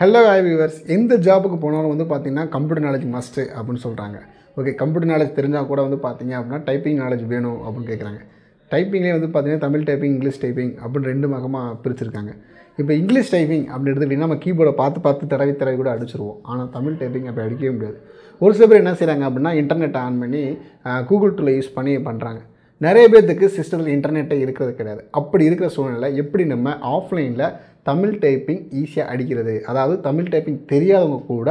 Hello hi viewers எந்த ஜாபுக்கு போனாலும் வந்து பார்த்தீங்கன்னா கம்ப்யூட்டர் நாலேஜ் மஸ்ட்டு அப்படின்னு சொல்கிறாங்க ஓகே கம்ப்யூட்டர் நாலேஜ் தெரிஞ்சால் கூட வந்து பார்த்திங்க அப்படின்னா டைப்பிங் நாலேஜ் வேணும் அப்படின்னு கேட்குறாங்க டைப்பிங்லேயே வந்து பார்த்திங்கன்னா தமிழ் டைப்பிங் இங்கிலீஷ் டைப்பிங் அப்படின்னு ரெண்டு மகமாக பிரிச்சிருக்காங்க. இப்போ இங்கிலீஷ் டைப்பிங் அப்படின்னு எடுத்துக்கிட்டிங்கன்னா நம்ம கீபோர்டை பார்த்து பார்த்து தடவி தடவி கூட அடிச்சிருவோம். ஆனால் தமிழ் டைப்பிங் அப்படி அடிக்கவே முடியாது. ஒரு சில பேர் என்ன செய்கிறாங்க அப்படின்னா இன்டர்நெட் ஆன் பண்ணி கூகுள் டூலை யூஸ் பண்ணி பண்ணுறாங்க நிறைய பேர்த்துக்கு சிஸ்டத்தில் இன்டர்நெட்டே இருக்கிறது கிடையாது. அப்படி இருக்கிற சூழ்நிலை எப்படி நம்ம ஆஃப்லைனில் தமிழ் டைப்பிங் ஈஸியாக அடிக்கிறது. அதாவது தமிழ் டைப்பிங் தெரியாதவங்க கூட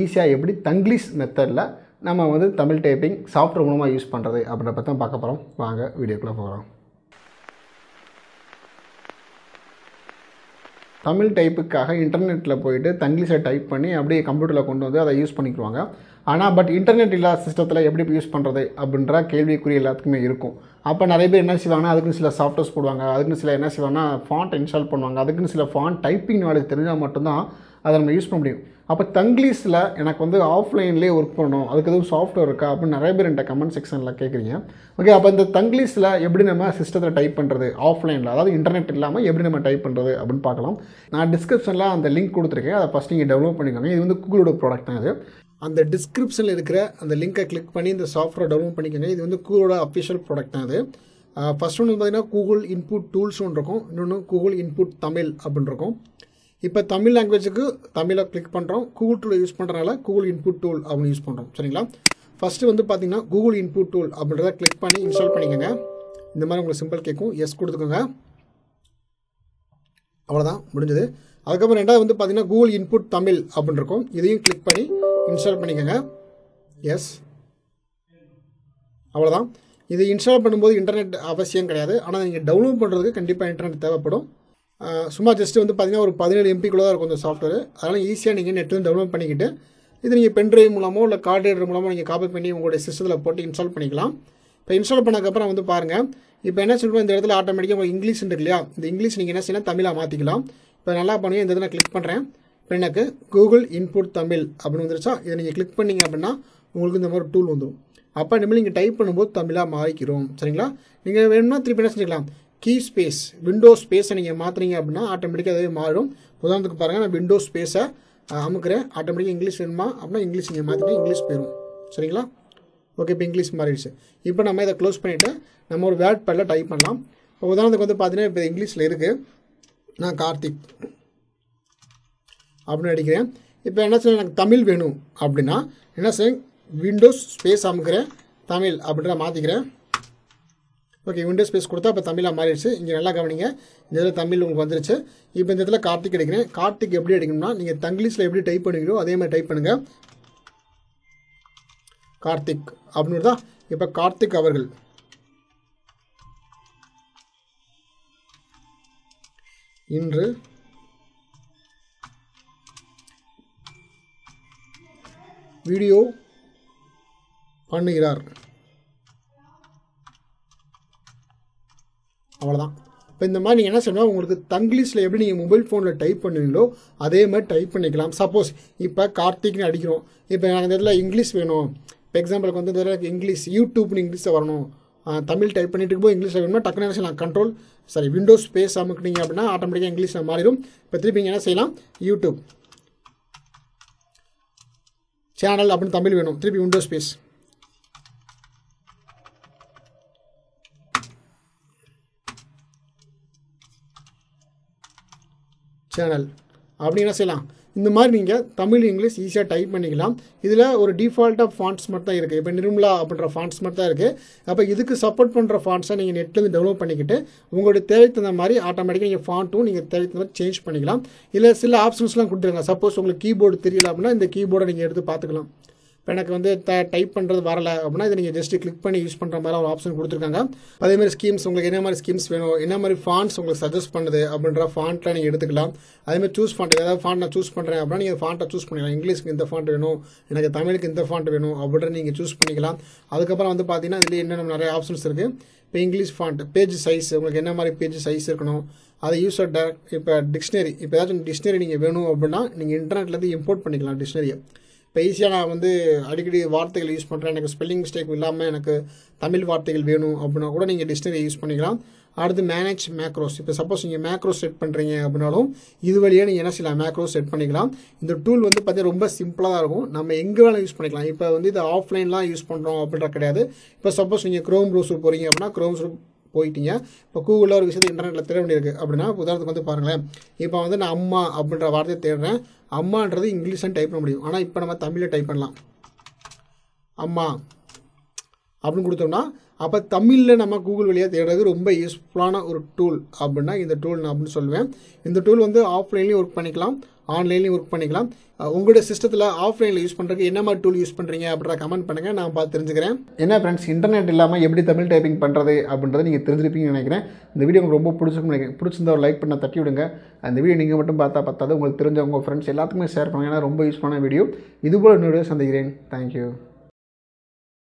ஈஸியாக எப்படி தங்கிலீஷ் மெத்தடில் நம்ம வந்து தமிழ் டைப்பிங் சாஃப்ட்வேர் மூலமாக யூஸ் பண்ணுறது அப்படின்ற பற்றி தான் பார்க்க போகிறோம் வாங்க வீடியோக்குள்ளே போகிறோம் தமிழ் டைப்புக்காக இன்டர்நெட்டில் போயிட்டு தங்கிலீஷை டைப் பண்ணி அப்படியே கம்ப்யூட்டரில் கொண்டு வந்து அதை யூஸ் பண்ணிக்குவாங்க ஆனால் பட் இன்டர்நெட் இல்லாத சிஸ்டத்தில் எப்படி யூஸ் பண்ணுறது அப்படின்ற கேள்விக்குறி எல்லாத்துக்குமே இருக்கும். அப்போ நிறைய பேர் என்ன செய்வாங்கன்னா அதுக்குன்னு சில சாஃப்ட்வேர்ஸ் போடுவாங்க அதுக்குன்னு சில என்ன செய்வாங்கன்னா ஃபாண்ட் இன்ஸ்டால் பண்ணுவாங்க அதுக்குன்னு சில ஃபாண்ட் டைப்பிங் நாலேஜ் தெரிஞ்சால் மட்டும்தான் அதை நம்ம யூஸ் பண்ண முடியும். அப்போ தங்கிலீஷில் எனக்கு வந்து ஆஃப்லைன்லேயே ஒர்க் பண்ணணும் அதுக்கு எதுவும் சாஃப்ட்வேர் இருக்கா அப்படின்னு நிறைய பேர் என்கிட்ட கமெண்ட் செக்ஷனில் கேட்குறீங்க ஓகே அப்போ இந்த தங்கிலீஷில் எப்படி நம்ம சிஸ்டத்தில் டைப் பண்ணுறது ஆஃப்லைனில் அதாவது இன்டர்நெட் இல்லாமல் எப்படி நம்ம டைப் பண்ணுறது அப்படின்னு பார்க்கலாம். நான் டிஸ்கிரிப்ஷனில் அந்த லிங்க் கொடுத்துருக்கேன் அதை ஃபஸ்ட் நீங்கள் டெவலப் பண்ணிக்கோங்க. இது வந்து கூகுளோட ப்ராடக்ட் தான் இது. அந்த டிஸ்கிரிப்ஷனில் இருக்கிற அந்த லிங்கை கிளிக் பண்ணி இந்த சாஃப்ட்வேர் டவுன்லோட் பண்ணிக்கோங்க. இது வந்து கூகுளோட அஃபிஷியல் ப்ராடக்ட் தான் அது. ஃபஸ்ட் ஒன்று பார்த்தீங்கன்னா கூகுள் இன்புட் டூல்ஸ் ஒன்று இருக்கும். இன்னொன்று கூகுள் இன்புட் தமிழ் அப்படின்னு இருக்கும். இப்போ தமிழ் லாங்குவேஜுக்கு தமிழை கிளிக் பண்ணுறோம் கூகுள் டூலை யூஸ் பண்ணுறனால கூகுள் இன்புட் டூல் அப்படின்னு யூஸ் பண்ணுறோம் சரிங்களா? ஃபஸ்ட்டு வந்து பார்த்தீங்கன்னா கூகுள் இன்புட் டூல் அப்படின்றத கிளிக் பண்ணி இன்ஸ்டால் பண்ணிக்கோங்க. இந்த மாதிரி உங்களுக்கு சிம்பிள் கேட்கும் எஸ் கொடுத்துக்கோங்க. அவ்வளோதான் முடிஞ்சது. அதுக்கப்புறம் ரெண்டாவது வந்து பார்த்தீங்கன்னா கூகுள் இன்புட் தமிழ் அப்படின்னு இருக்கும் இதையும் கிளிக் பண்ணி இன்ஸ்டால் பண்ணிக்கோங்க. எஸ் அவ்வளோதான் இது இன்ஸ்டால் பண்ணும்போது இன்டர்நெட் அவசியம் கிடையாது. ஆனால் நீங்கள் டவுன்லோட் பண்ணுறதுக்கு கண்டிப்பாக இன்டர்நெட் தேவைப்படும். சும்மா ஜஸ்ட்டு வந்து பார்த்தீங்கன்னா ஒரு பதினேழு எம்பிக்குள்ளே தான் இருக்கும் இந்த சாஃப்ட்வேர் அதனால் ஈஸியாக நீங்கள் நெட்டில் டவுன்லோட் பண்ணிக்கிட்டு இது நீங்கள் பென்ட்ரைவ் மூலமோ இல்லை கார்டு ரீடர் மூலமோ நீங்கள் காப்பி பண்ணி உங்களுடைய சிஸ்டத்தில் போட்டு இன்ஸ்டால் பண்ணிக்கலாம். இப்போ இன்ஸ்டால் பண்ணதுக்கப்புறம் வந்து பாருங்கள் இப்போ என்ன சொல்லுவோம் இந்த இடத்துல ஆட்டோமேட்டிக்காக உங்களுக்கு இங்கிலீஷ் இருக்கு இல்லையா இந்த இங்கிலீஷ் நீங்கள் என்ன செய்யலாம்? தமிழாக மாற்றிக்கலாம் இப்போ நல்லா பண்ணுங்க இந்த இடத்துல கிளிக் பண்ணுறேன் இப்போ எனக்கு கூகுள் இன்புட் தமிழ் அப்படின்னு வந்துருச்சா இதை நீங்கள் கிளிக் பண்ணிங்க அப்படின்னா உங்களுக்கு இந்த மாதிரி டூல் வந்துடும் அப்போ இனிமேல் நீங்கள் டைப் பண்ணும்போது தமிழாக மாறிக்கிறோம். சரிங்களா? நீங்கள் வேணும்னா திருப்பி என்ன செஞ்சுக்கலாம்? கீ ஸ்பேஸ் விண்டோ ஸ்பேஸை நீங்கள் மாற்றுறீங்க அப்படின்னா ஆட்டோமேட்டிக்காக அதுவே மாறும் உதாரணத்துக்கு பாருங்கள் நான் விண்டோ ஸ்பேஸை அமுக்கிறேன். ஆட்டோமேட்டிக்காக இங்கிலீஷ் வேணுமா அப்படின்னா இங்கிலீஷ் நீங்கள் மாற்றிட்டு இங்கிலீஷ் போயிடும் சரிங்களா? ஓகே இப்போ இங்கிலீஷ் மாறிடுச்சு. இப்போ நம்ம இதை க்ளோஸ் பண்ணிவிட்டு நம்ம ஒரு வேர்ட் பேடில் டைப் பண்ணலாம். இப்போ உதாரணத்துக்கு வந்து பார்த்தீங்கன்னா இப்போ இங்கிலீஷில் இருக்குது நான் கார்த்திக் அப்படின்னு அடிக்கிறேன் இப்போ என்ன சொல்ல எனக்கு தமிழ் வேணும் அப்படின்னா என்ன செய்ய விண்டோஸ் ஸ்பேஸ் அமுக்கிறேன் தமிழ் அப்படின்ற மாற்றிக்கிறேன் ஓகே விண்டோஸ் ஸ்பேஸ் கொடுத்தா இப்போ தமிழாக மாறிடுச்சு. இங்கே நல்லா கவனிங்க. இந்த இதில் தமிழ் உங்களுக்கு வந்துருச்சு. இப்போ இந்த இடத்துல கார்த்திக் அடிக்கிறேன் கார்த்திக் எப்படி அடிக்கணும்னா நீங்கள் தங்கிலீஷில் எப்படி டைப் பண்ணுவீங்களோ அதே மாதிரி டைப் பண்ணுங்கள் கார்த்திக் அப்படின்னு தான் இப்போ கார்த்திக் அவர்கள். இன்று வீடியோ பண்ணுகிறார். அவ்வளோதான் இப்போ இந்த மாதிரி நீங்கள் என்ன சொன்னால் உங்களுக்கு தங்கிலீஷில் எப்படி நீங்கள் மொபைல் ஃபோனில் டைப் பண்ணுவீங்களோ அதே மாதிரி டைப் பண்ணிக்கலாம். சப்போஸ் இப்போ கார்த்திக்னு அடிக்கிறோம். இப்போ எனக்கு இந்த இடத்துல இங்கிலீஷ் வேணும். இப்போ எக்ஸாம்பிளுக்கு வந்து இந்த இங்கிலீஷ் யூடியூப்னு இங்கிலீஷில் வரணும். தமிழ் டைப் பண்ணிட்டு இருக்கும்போது இங்கிலீஷில் வேணும்னா டக்குனு என்ன செய்யலாம்? கண்ட்ரோல் சாரி விண்டோஸ் ஸ்பேஸ் அமுக்குனீங்க அப்படின்னா ஆட்டோமேட்டிக்காக இங்கிலீஷில் மாறிடும். இப்போ திருப்பி என்ன செய்யலாம்? யூடியூப் சேனல் அப்படின்னு தமிழ் வேணும். திருப்பி விண்டோ ஸ்பேஸ் சேனல் அப்படி என்ன செய்யலாம்? இந்த மாதிரி நீங்கள் தமிழ் இங்கிலீஷ் ஈஸியாக டைப் பண்ணிக்கலாம். இதில் ஒரு டிஃபால்ட்டாக ஃபாண்ட்ஸ் மட்டும் தான் இருக்குது இப்போ நிர்மலா அப்படின்ற ஃபாண்ட்ஸ் மட்டும் தான் இருக்குது அப்போ இதுக்கு சப்போர்ட் பண்ணுற ஃபாண்ட்ஸை நீங்கள் நெட்லேருந்து டெவலப் பண்ணிக்கிட்டு உங்களுடைய தேவைக்கு தகுந்த மாதிரி ஆட்டோமேட்டிக்காக நீங்கள் ஃபாண்ட்டும் நீங்கள் தேவைக்கு தகுந்த மாதிரி சேஞ்ச் பண்ணிக்கலாம். இல்லை சில ஆப்ஷன்ஸ்லாம் கொடுத்துருங்க. சப்போஸ் உங்களுக்கு கீபோர்டு தெரியல அப்படின்னா இந்த கீபோர்டை நீங்கள் எடுத்து பார்த்துக்கலாம். இப்போ எனக்கு வந்து த டைப் பண்ணுறது வரல அப்படின்னா இதை நீங்கள் ஜஸ்ட்டு கிளிக் பண்ணி யூஸ் பண்ணுற மாதிரி ஒரு ஆப்ஷன் கொடுத்துருக்காங்க. அதேமாதிரி ஸ்கீம்ஸ் உங்களுக்கு என்ன மாதிரி ஸ்கீம்ஸ் வேணும் என்ன மாதிரி ஃபாண்ட்ஸ் உங்களுக்கு சஜஸ்ட் பண்ணுது அப்படின்ற ஃபாண்ட்டில் நீங்கள் எடுத்துக்கலாம். அதேமாதிரி சூஸ் ஃபாண்ட் ஏதாவது ஃபாண்ட் நான் சூஸ் பண்ணுறேன் அப்படின்னா நீங்கள் ஃபாண்ட்டை சூஸ் பண்ணிக்கலாம். இங்கிலீஷ்க்கு இந்த ஃபாண்ட் வேணும் எனக்கு தமிழுக்கு இந்த ஃபாண்ட் வேணும் அப்படின்ற நீங்கள் சூஸ் பண்ணிக்கலாம். அதுக்கப்புறம் வந்து பார்த்தீங்கன்னா இதில் என்னென்ன நிறைய ஆப்ஷன்ஸ் இருக்குது இப்போ இங்கிலீஷ் ஃபாண்ட் பேஜ் சைஸ் உங்களுக்கு என்ன மாதிரி பேஜ் சைஸ் இருக்கணும் அதை யூஸர் டேரக்ட் இப்போ டிக்ஷனரி இப்போ ஏதாச்சும் டிக்ஷனரி நீங்கள் வேணும் அப்படின்னா நீங்கள் இன்டர்நெட்லேருந்து இம்போர்ட் பண்ணிக்கலாம் டிக்ஷனரியை இப்போ ஈஸியாக நான் வந்து அடிக்கடி வார்த்தைகள் யூஸ் பண்ணுறேன் எனக்கு ஸ்பெல்லிங் மிஸ்டேக் இல்லாமல் எனக்கு தமிழ் வார்த்தைகள் வேணும் அப்படின்னா கூட நீங்கள் டிக்ஷனரி யூஸ் பண்ணிக்கலாம். அடுத்து மேனேஜ் மேக்ரோஸ் இப்போ சப்போஸ் நீங்கள் மேக்ரோஸ் செட் பண்ணுறீங்க அப்படின்னாலும் இது வழியாக நீங்கள் என்ன செய்யலாம்? மேக்ரோஸ் செட் பண்ணிக்கலாம். இந்த டூல் வந்து பார்த்தீங்கன்னா ரொம்ப சிம்பிளாக தான் இருக்கும். நம்ம எங்கே வேணாலும் யூஸ் பண்ணிக்கலாம். இப்போ வந்து இது ஆஃப்லைன்லாம் யூஸ் பண்ணுறோம் அப்படின்ற கிடையாது. இப்போ சப்போஸ் நீங்கள் க்ரோம் ப்ரௌசர் போகிறீங்க அப்படின்னா க்ரோம் போயிட்டீங்க. இப்போ கூகுளில் ஒரு விஷயத்தை இன்டர்நெட்டில் தேட வேண்டியிருக்கு. அப்படின்னா உதாரணத்துக்கு வந்து பாருங்களேன். இப்போ வந்து நான் அம்மா அப்படின்ற வார்த்தையை தேடுறேன். அம்மான்றது இங்கிலீஷ்னு டைப் பண்ண முடியும். ஆனால் இப்போ நம்ம தமிழில் டைப் பண்ணலாம். அம்மா அப்படின்னு கொடுத்தோம்னா அப்போ தமிழில் நம்ம கூகுள் வழியாக தேடுறது ரொம்ப யூஸ்ஃபுல்லான ஒரு டூல் அப்படின்னா இந்த டூல் நான் அப்படின்னு சொல்லுவேன். இந்த டூல் வந்து ஆஃப்லைன்லேயும் ஒர்க் பண்ணிக்கலாம் ஆன்லைன்லேயும் ஒர்க் பண்ணிக்கலாம். உங்களோட உங்களுடைய சிஸ்டத்தில் ஆஃப்லைனில் யூஸ் பண்ணுறதுக்கு என்ன மாதிரி டூல் யூஸ் பண்ணுறீங்க அப்படின்ற கமெண்ட் பண்ணுங்கள் நான் பார்த்து தெரிஞ்சுக்கிறேன். என்ன ஃப்ரெண்ட்ஸ் இன்டர்நெட் இல்லாமல் எப்படி தமிழ் டைப்பிங் பண்ணுறது அப்படின்றத நீங்கள் தெரிஞ்சிருப்பீங்கன்னு நினைக்கிறேன். இந்த வீடியோ உங்களுக்கு ரொம்ப பிடிச்சிருக்கும் நினைக்கிறேன். பிடிச்சிருந்தா ஒரு லைக் பண்ண தட்டி விடுங்க. அந்த வீடியோ நீங்கள் மட்டும் பார்த்தா பார்த்தாது உங்களுக்கு தெரிஞ்ச உங்கள் ஃப்ரெண்ட்ஸ் எல்லாத்துக்குமே ஷேர் பண்ணுங்கள் ஏன்னா ரொம்ப யூஸ்ஃபுல்லான வீடியோ இதுபோல் இன்னொரு சந்திக்கிறேன். தேங்க்யூ